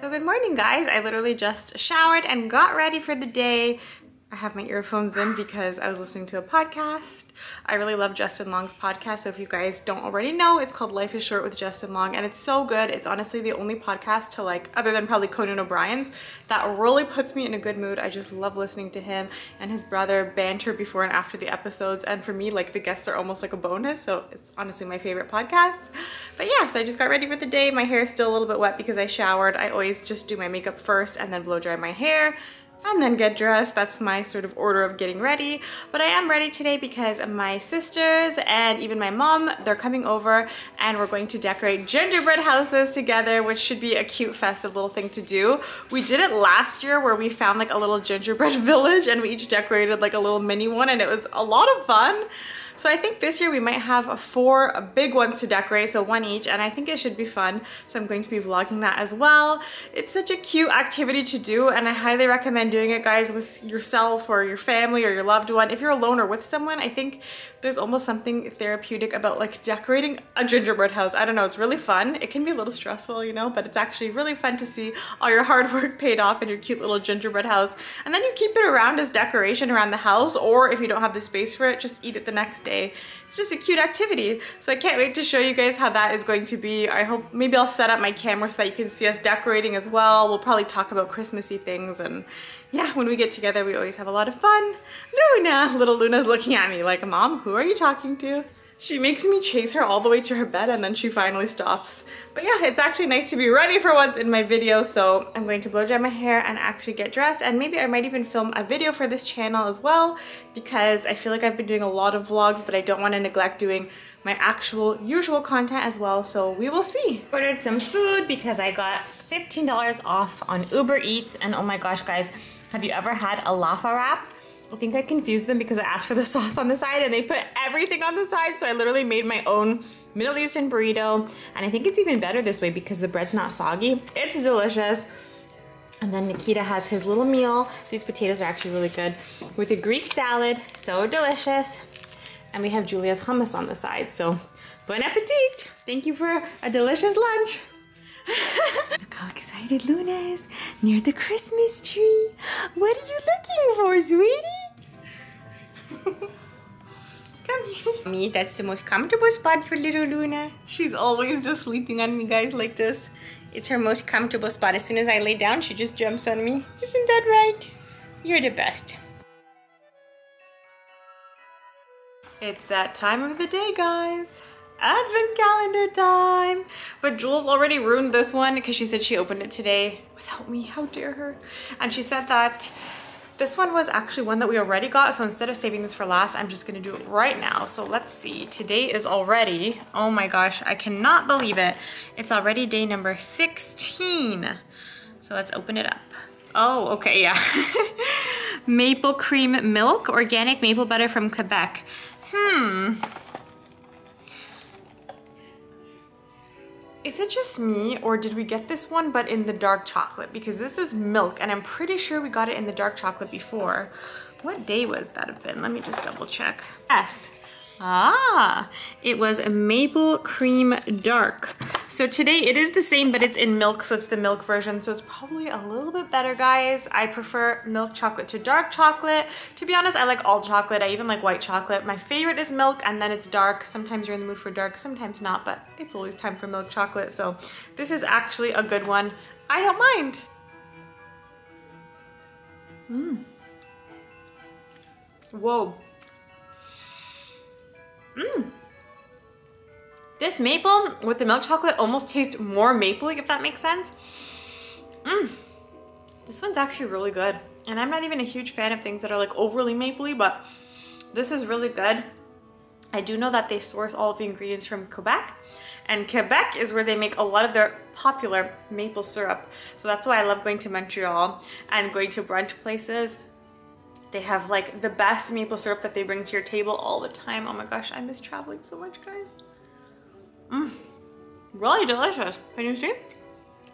So good morning guys. I literally just showered and got ready for the day. Have my earphones in because I was listening to a podcast. I really love Justin Long's podcast. So if you guys don't already know, it's called Life is Short with Justin Long and it's so good. It's honestly the only podcast to like, other than probably Conan O'Brien's, that really puts me in a good mood. I just love listening to him and his brother banter before and after the episodes. And for me, like the guests are almost like a bonus. So it's honestly my favorite podcast. But yeah, so I just got ready for the day. My hair is still a little bit wet because I showered. I always just do my makeup first and then blow dry my hair and then get dressed. That's my sort of order of getting ready. But I am ready today because my sisters and even my mom, they're coming over and we're going to decorate gingerbread houses together, which should be a cute festive little thing to do. We did it last year where we found like a little gingerbread village and we each decorated like a little mini one and it was a lot of fun. So I think this year we might have four big ones to decorate, so one each, and I think it should be fun. So I'm going to be vlogging that as well. It's such a cute activity to do, and I highly recommend doing it, guys, with yourself or your family or your loved one. If you're alone or with someone, I think there's almost something therapeutic about like decorating a gingerbread house. I don't know, it's really fun. It can be a little stressful, you know, but it's actually really fun to see all your hard work paid off in your cute little gingerbread house. And then you keep it around as decoration around the house, or if you don't have the space for it, just eat it the next day day. It's just a cute activity. So I can't wait to show you guys how that is going to be. I hope maybe I'll set up my camera so that you can see us decorating as well. We'll probably talk about Christmassy things and yeah, when we get together, we always have a lot of fun. Luna, little Luna's looking at me like, Mom, who are you talking to? She makes me chase her all the way to her bed and then she finally stops. But yeah, it's actually nice to be ready for once in my video. So I'm going to blow dry my hair and actually get dressed. And maybe I might even film a video for this channel as well because I feel like I've been doing a lot of vlogs, but I don't want to neglect doing my actual usual content as well. So we will see. Ordered some food because I got $15 off on Uber Eats. And oh my gosh, guys, have you ever had a laffa wrap? I think I confused them because I asked for the sauce on the side and they put everything on the side. So I literally made my own Middle Eastern burrito. And I think it's even better this way because the bread's not soggy. It's delicious. And then Nikita has his little meal. These potatoes are actually really good with a Greek salad. So delicious. And we have Julia's hummus on the side. So bon appetit. Thank you for a delicious lunch. Look how excited Luna is near the Christmas tree. What are you looking for, sweetie? Come here. Me, that's the most comfortable spot for little Luna. She's always just sleeping on me, guys, like this. It's her most comfortable spot. As soon as I lay down, she just jumps on me. Isn't that right? You're the best. It's that time of the day, guys advent calendar time. But Jules already ruined this one because she said she opened it today without me. How dare her? And she said that this one was actually one that we already got. So instead of saving this for last, I'm just gonna do it right now. So let's see, today is already, oh my gosh, I cannot believe it. It's already day number 16. So let's open it up. Oh, okay, yeah. maple cream milk, organic maple butter from Quebec. Hmm, Is it just me or did we get this one but in the dark chocolate? Because this is milk and I'm pretty sure we got it in the dark chocolate before. What day would that have been? Let me just double check. Yes, Ah, it was a maple cream dark. So today it is the same, but it's in milk, so it's the milk version. So it's probably a little bit better, guys. I prefer milk chocolate to dark chocolate. To be honest, I like all chocolate. I even like white chocolate. My favorite is milk and then it's dark. Sometimes you're in the mood for dark, sometimes not, but it's always time for milk chocolate. So this is actually a good one. I don't mind. Mmm. Whoa. Mmm. This maple with the milk chocolate almost tastes more mapley, if that makes sense. Mmm. This one's actually really good. And I'm not even a huge fan of things that are like overly mapley, but this is really good. I do know that they source all of the ingredients from Quebec and Quebec is where they make a lot of their popular maple syrup. So that's why I love going to Montreal and going to brunch places they have like the best maple syrup that they bring to your table all the time. Oh my gosh, I miss traveling so much, guys. Mmm, really delicious. Can you see?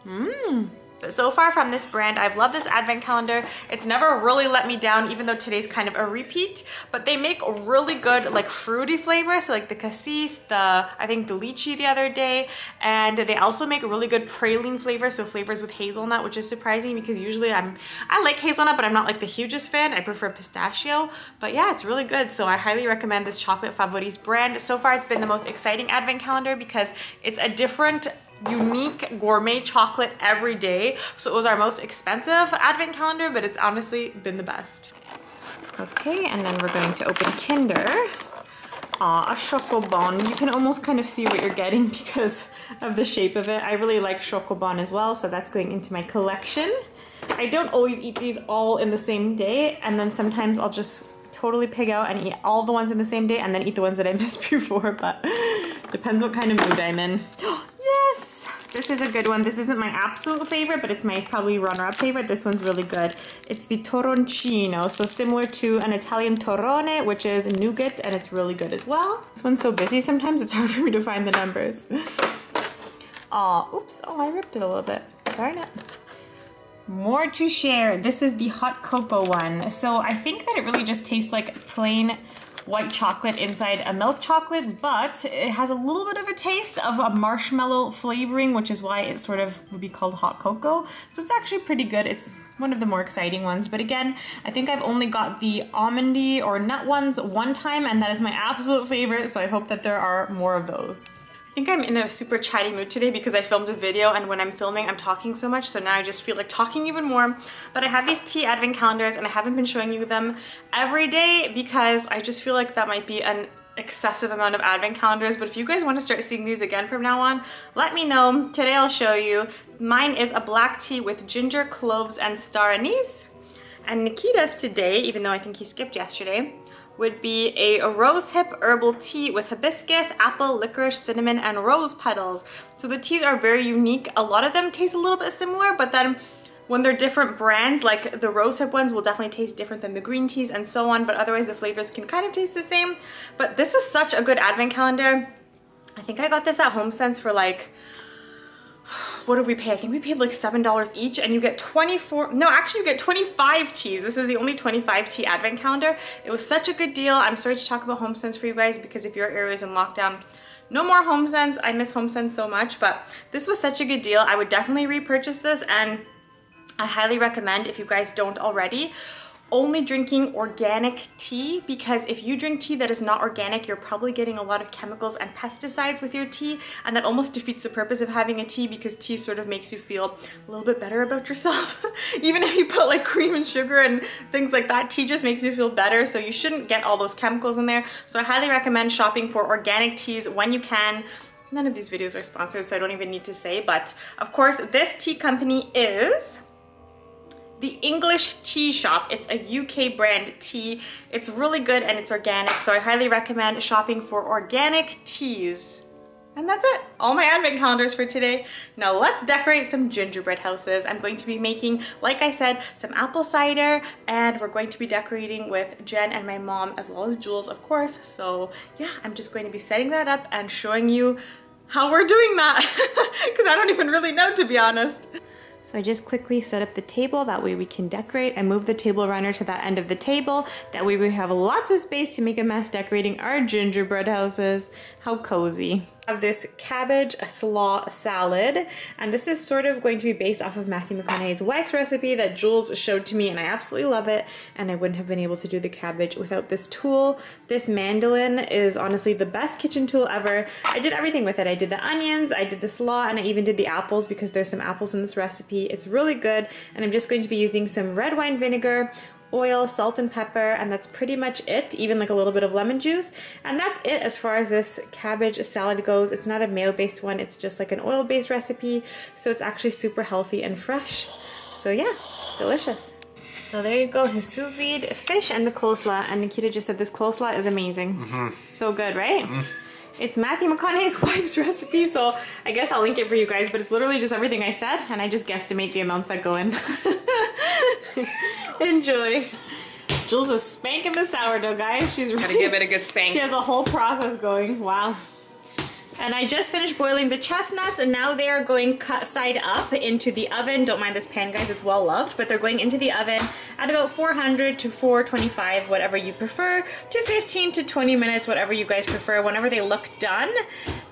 Mmm. But so far from this brand, I've loved this advent calendar. It's never really let me down, even though today's kind of a repeat. But they make really good like fruity flavors, so like the cassis, the I think the lychee the other day, and they also make really good praline flavors, so flavors with hazelnut, which is surprising because usually I'm I like hazelnut, but I'm not like the hugest fan. I prefer pistachio. But yeah, it's really good. So I highly recommend this Chocolate Favoris brand. So far, it's been the most exciting advent calendar because it's a different unique gourmet chocolate every day. So it was our most expensive advent calendar, but it's honestly been the best. Okay, and then we're going to open Kinder. Aw, a Chocobon. You can almost kind of see what you're getting because of the shape of it. I really like Chocobon as well, so that's going into my collection. I don't always eat these all in the same day, and then sometimes I'll just totally pig out and eat all the ones in the same day and then eat the ones that I missed before, but depends what kind of mood I'm in. yes! This is a good one. This isn't my absolute favorite, but it's my probably runner-up favorite. This one's really good. It's the Toroncino, so similar to an Italian Torrone, which is nougat, and it's really good as well. This one's so busy sometimes, it's hard for me to find the numbers. Oh, oops, oh, I ripped it a little bit. Darn it. More to share. This is the hot cocoa one. So I think that it really just tastes like plain white chocolate inside a milk chocolate, but it has a little bit of a taste of a marshmallow flavoring, which is why it sort of would be called hot cocoa. So it's actually pretty good. It's one of the more exciting ones. But again, I think I've only got the almondy or nut ones one time, and that is my absolute favorite. So I hope that there are more of those think I'm in a super chatty mood today because I filmed a video and when I'm filming I'm talking so much. So now I just feel like talking even more. But I have these tea advent calendars and I haven't been showing you them every day because I just feel like that might be an excessive amount of advent calendars. But if you guys want to start seeing these again from now on let me know. Today I'll show you. Mine is a black tea with ginger cloves and star anise. And Nikita's today even though I think he skipped yesterday would be a rosehip herbal tea with hibiscus, apple, licorice, cinnamon, and rose petals. So the teas are very unique. A lot of them taste a little bit similar, but then when they're different brands, like the rosehip ones will definitely taste different than the green teas and so on, but otherwise the flavors can kind of taste the same. But this is such a good advent calendar. I think I got this at HomeSense for like what did we pay? I think we paid like $7 each and you get 24, no, actually you get 25 teas. This is the only 25 tea advent calendar. It was such a good deal. I'm sorry to talk about HomeSense for you guys because if your area is in lockdown, no more HomeSense. I miss HomeSense so much, but this was such a good deal. I would definitely repurchase this and I highly recommend if you guys don't already only drinking organic tea because if you drink tea that is not organic, you're probably getting a lot of chemicals and pesticides with your tea and that almost defeats the purpose of having a tea because tea sort of makes you feel a little bit better about yourself. Even if you put like cream and sugar and things like that, tea just makes you feel better so you shouldn't get all those chemicals in there. So I highly recommend shopping for organic teas when you can. None of these videos are sponsored so I don't even need to say but of course this tea company is the English Tea Shop. It's a UK brand tea. It's really good and it's organic, so I highly recommend shopping for organic teas. And that's it, all my advent calendars for today. Now let's decorate some gingerbread houses. I'm going to be making, like I said, some apple cider and we're going to be decorating with Jen and my mom as well as Jules, of course. So yeah, I'm just going to be setting that up and showing you how we're doing that because I don't even really know to be honest. So I just quickly set up the table, that way we can decorate. I move the table runner to that end of the table, that way we have lots of space to make a mess decorating our gingerbread houses. How cozy have this cabbage slaw salad and this is sort of going to be based off of Matthew McConaughey's wife's recipe that Jules showed to me and I absolutely love it and I wouldn't have been able to do the cabbage without this tool. This mandolin is honestly the best kitchen tool ever. I did everything with it. I did the onions, I did the slaw, and I even did the apples because there's some apples in this recipe. It's really good and I'm just going to be using some red wine vinegar, oil, salt and pepper, and that's pretty much it, even like a little bit of lemon juice. And that's it as far as this cabbage salad goes. It's not a mayo-based one, it's just like an oil-based recipe, so it's actually super healthy and fresh. So yeah, delicious. So there you go, his sous vide fish and the coleslaw. And Nikita just said this coleslaw is amazing. Mm -hmm. So good, right? Mm -hmm. It's Matthew McConaughey's wife's recipe, so I guess I'll link it for you guys, but it's literally just everything I said, and I just guesstimate the amounts that go in. Enjoy. Jules is spanking the sourdough, guys. She's really, Gotta give it a good spank. She has a whole process going. Wow. And I just finished boiling the chestnuts and now they are going cut side up into the oven. Don't mind this pan guys, it's well loved, but they're going into the oven at about 400 to 425, whatever you prefer, to 15 to 20 minutes, whatever you guys prefer, whenever they look done.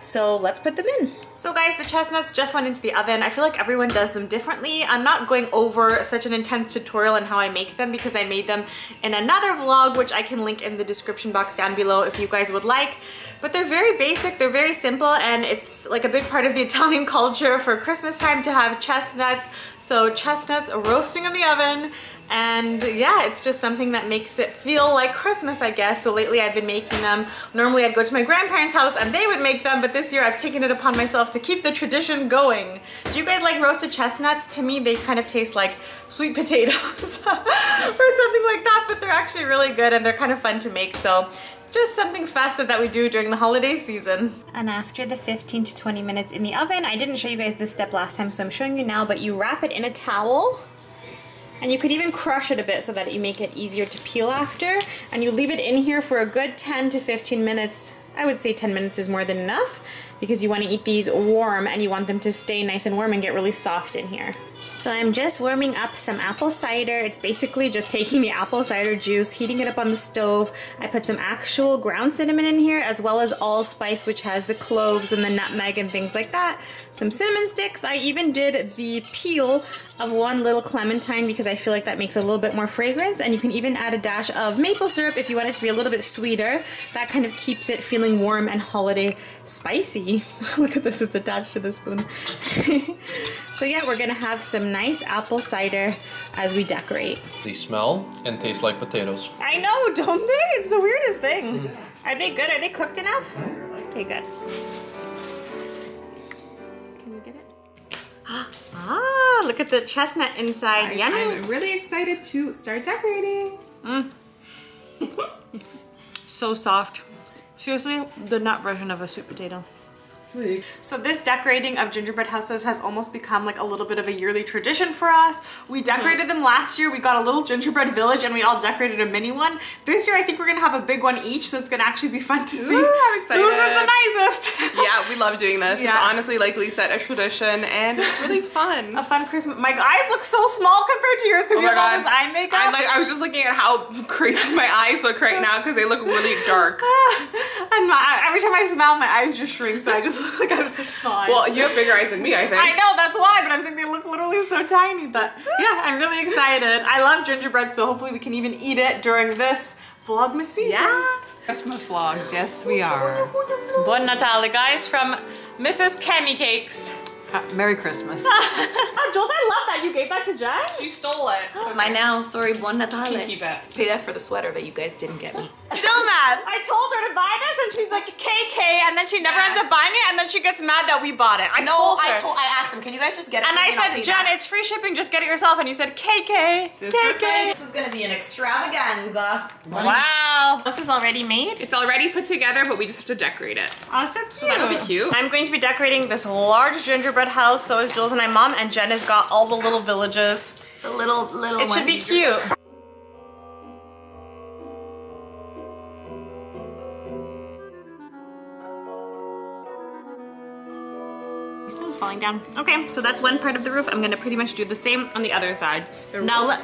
So let's put them in. So guys, the chestnuts just went into the oven. I feel like everyone does them differently. I'm not going over such an intense tutorial on how I make them because I made them in another vlog, which I can link in the description box down below if you guys would like. But they're very basic, they're very simple, and it's like a big part of the Italian culture for Christmas time to have chestnuts. So chestnuts roasting in the oven, and yeah, it's just something that makes it feel like Christmas, I guess. So lately I've been making them. Normally I'd go to my grandparents' house and they would make them, but this year I've taken it upon myself to keep the tradition going. Do you guys like roasted chestnuts? To me, they kind of taste like sweet potatoes or something like that, but they're actually really good and they're kind of fun to make. So just something festive that we do during the holiday season. And after the 15 to 20 minutes in the oven, I didn't show you guys this step last time, so I'm showing you now, but you wrap it in a towel and you could even crush it a bit so that you make it easier to peel after. And you leave it in here for a good 10 to 15 minutes. I would say 10 minutes is more than enough because you want to eat these warm and you want them to stay nice and warm and get really soft in here. So I'm just warming up some apple cider. It's basically just taking the apple cider juice, heating it up on the stove. I put some actual ground cinnamon in here as well as allspice which has the cloves and the nutmeg and things like that. Some cinnamon sticks. I even did the peel of one little clementine because I feel like that makes a little bit more fragrance and you can even add a dash of maple syrup if you want it to be a little bit sweeter. That kind of keeps it feeling warm and holiday spicy. Look at this, it's attached to the spoon. so yeah, we're gonna have some nice apple cider as we decorate. They smell and taste like potatoes. I know, don't they? It's the weirdest thing. Mm. Are they good? Are they cooked enough? Okay, good. Can you get it? ah, look at the chestnut inside. I, Yummy. I'm really excited to start decorating. Mm. so soft. Seriously, the nut version of a sweet potato. So this decorating of gingerbread houses has almost become like a little bit of a yearly tradition for us. We hmm. decorated them last year. We got a little gingerbread village and we all decorated a mini one. This year I think we're gonna have a big one each so it's gonna actually be fun to see Ooh, I'm excited. whose is the nicest. yeah, we love doing this. Yeah. It's honestly like Lee said, a tradition and it's really fun. a fun Christmas. My eyes look so small compared to yours because oh you have God. all this eye makeup. I, like, I was just looking at how crazy my eyes look right now because they look really dark. and my, every time I smile my eyes just shrink so I just look like I have such well, you have bigger eyes than me, I think. I know, that's why, but I'm saying they look literally so tiny. But yeah, I'm really excited. I love gingerbread, so hopefully we can even eat it during this Vlogmas season. Yeah. Christmas vlogs, yes we are. Buon Natale, guys, from Mrs. Kenny Cakes. Merry Christmas. oh, Jules, I love that. You gave that to Jen? She stole it. It's mine now. Sorry, Buon Natale. Keep it. pay that for the sweater that you guys didn't get me. Still mad. I told her to buy this and she's like, KK, and then she never yeah. ends up buying it and then she gets mad that we bought it. I no, told her. I, told, I asked them, can you guys just get it? And I said, Jen, it's free shipping, just get it yourself. And you said, KK, Sister KK. This is gonna be an extravaganza. Wow. This is already made? It's already put together, but we just have to decorate it. Oh, so cute. So that'll be cute. I'm going to be decorating this large gingerbread house, so is Jules and my mom, and Jen has got all the little villages. The little, little It should be cute. Falling down. Okay, so that's one part of the roof. I'm gonna pretty much do the same on the other side. The now let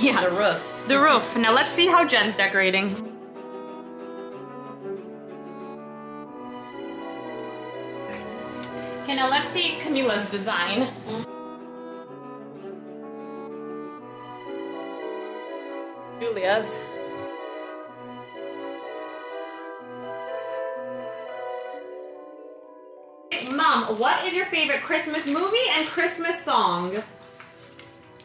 yeah. The roof. The roof. Now let's see how Jen's decorating. Okay, now let's see Camila's design. Julia's. Mom, what is your favorite Christmas movie and Christmas song?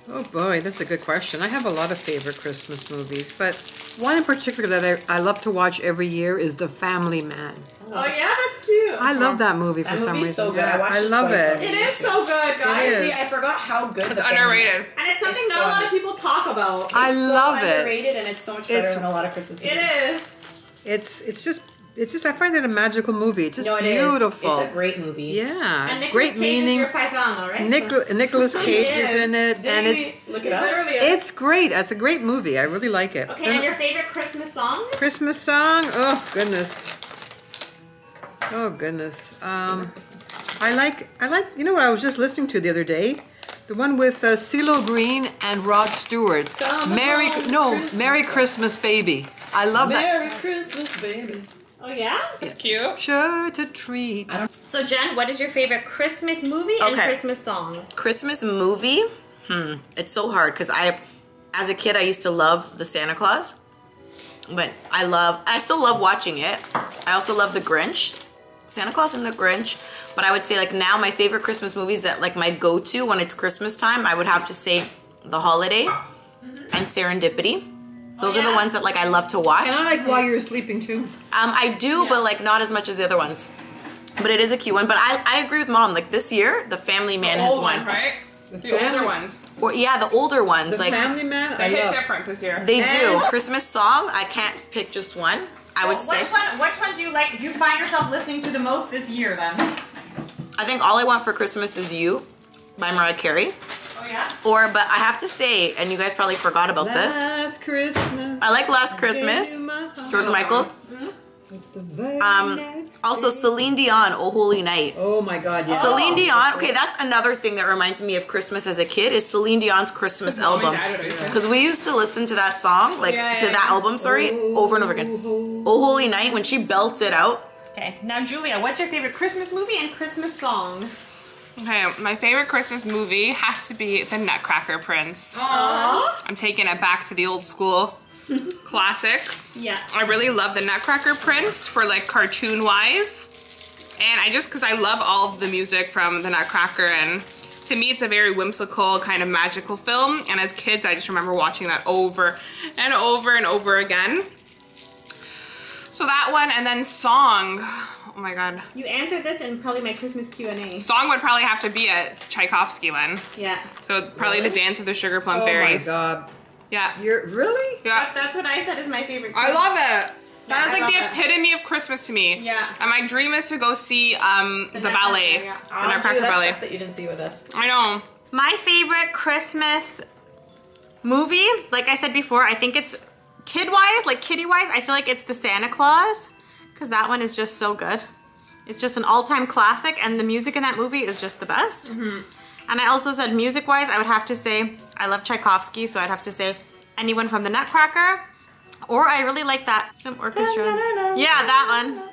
Oh boy, that's a good question. I have a lot of favorite Christmas movies, but one in particular that I, I love to watch every year is The Family Man. Oh yeah, that's cute. I love that movie for that some reason. so good. Yeah, I, I love it. It is so good, guys. See, I forgot how good. It's underrated, and it's something it's not so a lot of people talk about. I love so it. Underrated, and it's so much better it's, than a lot of Christmas movies. It is. It's it's just it's just I find it a magical movie. It's just no, it beautiful. Is. It's a great movie. Yeah, and great Cage meaning. Is your paisano, right? Nic- Nicolas Cage is. is. in it, Did and it's look it up. It's great. It's a great movie. I really like it. Okay, and your favorite Christmas song? Christmas song? Oh goodness. Oh goodness. Um, I like I like you know what I was just listening to the other day, the one with uh, CeeLo Green and Rod Stewart. Come Merry no Christmas. Merry Christmas Baby. I love that. Merry Christmas, baby. Oh yeah? It's cute. Sure to treat. So Jen, what is your favorite Christmas movie and Christmas song? Christmas movie? Hmm. It's so hard because I, as a kid, I used to love the Santa Clause. But I love, I still love watching it. I also love the Grinch. Santa Clause and the Grinch. But I would say like now my favorite Christmas movies that like my go-to when it's Christmas time, I would have to say The Holiday and Serendipity. Those are the ones that like I love to watch. And I like while you're sleeping too. Um, I do, but like not as much as the other ones. But it is a cute one. But I, I agree with mom. Like this year, The Family Man has Old won. one, right? The The older ones. Or, yeah, the older ones. The like Family Man. They I hit love. different this year. they do. Christmas song. I can't pick just one. I would say. Which one, which one do you like? Do you find yourself listening to the most this year then? I think all I want for Christmas is you, by Mariah Carey. Oh yeah? Or, but I have to say, and you guys probably forgot about this. Last Christmas. I like Last Christmas. gave you my heart, George Michael. but the Um, Also, Celine Dion, Oh Holy Night. Oh my God! Yeah. Celine Dion. Okay, that's another thing that reminds me of Christmas as a kid is Celine Dion's Christmas album. Dad would always say, Because we used to listen to that song, like Yeah, to that yeah. album, sorry, over and over again. Oh Holy Night, when she belts it out. Okay, now Julia, what's your favorite Christmas movie and Christmas song? Okay, my favorite Christmas movie has to be The Nutcracker Prince. Aww. I'm taking it back to the old school classic. Yeah. I really love The Nutcracker Prince for like cartoon wise. And I just, cause I love all of the music from The Nutcracker and to me it's a very whimsical kind of magical film. And as kids, I just remember watching that over and over and over again. So that one and then song. Oh my God. You answered this in probably my Christmas Q&A. Song would probably have to be a Tchaikovsky one. Yeah. So probably the Dance of the Sugar Plum Oh my Fairies. God! Yeah. You're really? Yeah. That's what I said is my favorite. I love it. That Yeah, is like the love it. epitome of Christmas to me. Yeah. And my dream is to go see um the, Nutcracker, ballet. yeah. The I'll Nutcracker ballet. stuff that you didn't see with us. I know. My favorite Christmas movie, like I said before, I think it's kid-wise, like kiddie-wise, I feel like it's the Santa Clause, because that one is just so good. It's just an all-time classic, and the music in that movie is just the best. And I also said music-wise, I would have to say I love Tchaikovsky, so I'd have to say anyone from the Nutcracker, or I really like that some orchestra. Yeah, that one.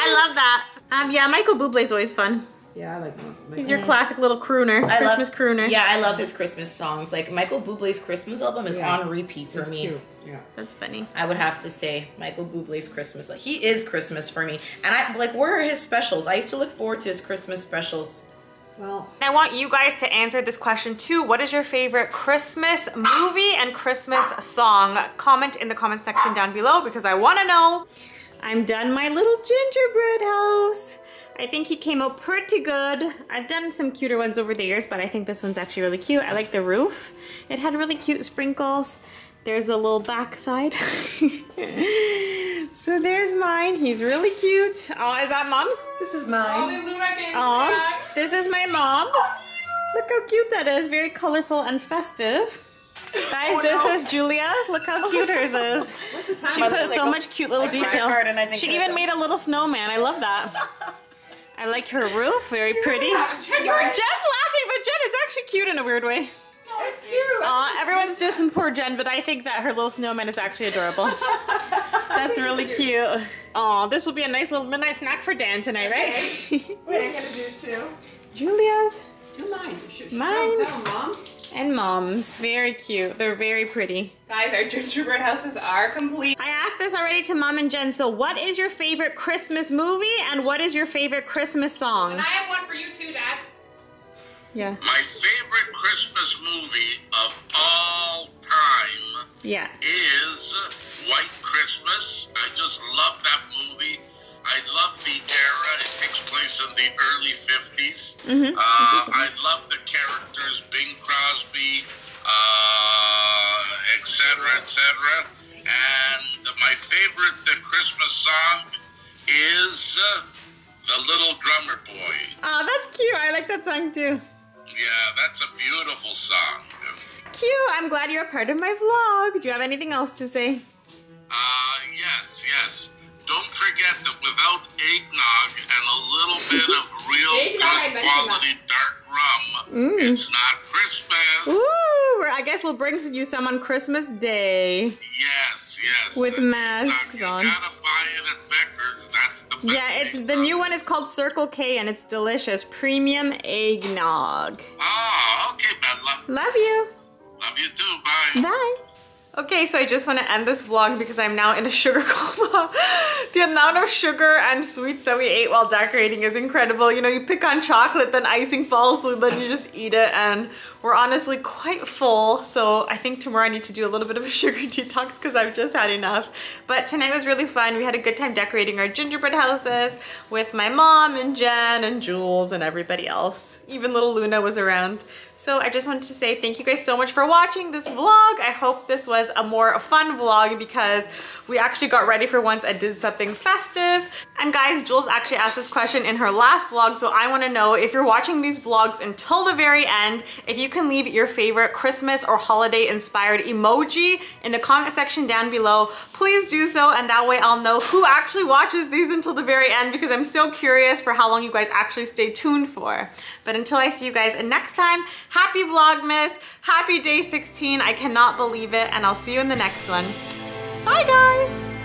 I love that. Um, yeah, Michael Bublé is always fun. Yeah, I like my. my He's your classic little crooner, I Christmas love, crooner. Yeah, I love his Christmas songs. Like Michael Bublé's Christmas album is Yeah. on repeat for It's me. cute. Yeah. That's funny. I would have to say Michael Bublé's Christmas. He is Christmas for me. And I like where are his specials? I used to look forward to his Christmas specials. Well, I want you guys to answer this question too. What is your favorite Christmas movie and Christmas song? Comment in the comment section down below because I want to know. I'm done my little gingerbread house. I think he came out pretty good. I've done some cuter ones over the years, but I think this one's actually really cute. I like the roof. It had really cute sprinkles. There's the little backside. so there's mine. He's really cute. Oh, is that mom's? this is mine. Aw, this is my mom's. Look how cute that is. Very colorful and festive. Guys, Oh, this is Julia's. Look how cute hers is. What's the time? She put looks so a- much cute little detail. and I think She even a- made a little snowman. I love that. I like her roof. Very pretty. Jen's laughing, but Jen, it's actually cute in a weird way. It's cute. Aw, everyone's dissing poor Jen, but I think that her little snowman is actually adorable. That's really cute. Aw, this will be a nice little midnight snack for Dan tonight, right? What are you gonna do it too? Julia's Do mine. Should, Mine. Tell mom. And mom's. Very cute. They're very pretty. Guys, our gingerbread houses are complete. I asked this already to mom and Jen. So, what is your favorite Christmas movie and what is your favorite Christmas song? And I have one for you too, Dad. Yeah. My favorite Christmas movie of all time Yeah. is White Christmas. I just love that movie. I love the era. It takes place in the early 50s. Uh, I love the characters, Bing Crosby, uh, etc., cetera, et. And my favorite uh, Christmas song is uh, The Little Drummer Boy. Oh, that's cute. I like that song too. Yeah, that's a beautiful song. Cute. I'm glad you're a part of my vlog. Do you have anything else to say? Uh, yeah, bit of real good quality dark rum, mm. it's not Christmas. Ooh, I guess we'll bring you some on Christmas Day. Yes, yes. With masks Now, you on. gotta buy it at Becker's. That's the best Yeah, it's thing. the new one is called Circle K and it's delicious. Premium eggnog. Oh, okay, Bella. Love you. Love you too. Bye. Bye. Okay, so I just want to end this vlog because I'm now in a sugar coma. the amount of sugar and sweets that we ate while decorating is incredible. You know, you pick on chocolate, then icing falls, so then you just eat it, and we're honestly quite full. So I think tomorrow I need to do a little bit of a sugar detox because I've just had enough. But tonight was really fun. We had a good time decorating our gingerbread houses with my mom and Jen and Jules and everybody else. Even little Luna was around. So I just wanted to say thank you guys so much for watching this vlog. I hope this was a more fun vlog because we actually got ready for once and did something festive. And guys, Jules actually asked this question in her last vlog, so I wanna know if you're watching these vlogs until the very end, if you can leave your favorite Christmas or holiday inspired emoji in the comment section down below, please do so and that way I'll know who actually watches these until the very end because I'm so curious for how long you guys actually stay tuned for. But until I see you guys next time, happy Vlogmas, happy day 16. I cannot believe it and I'll see you in the next one. Bye guys!